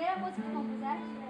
primeira música que compuseste?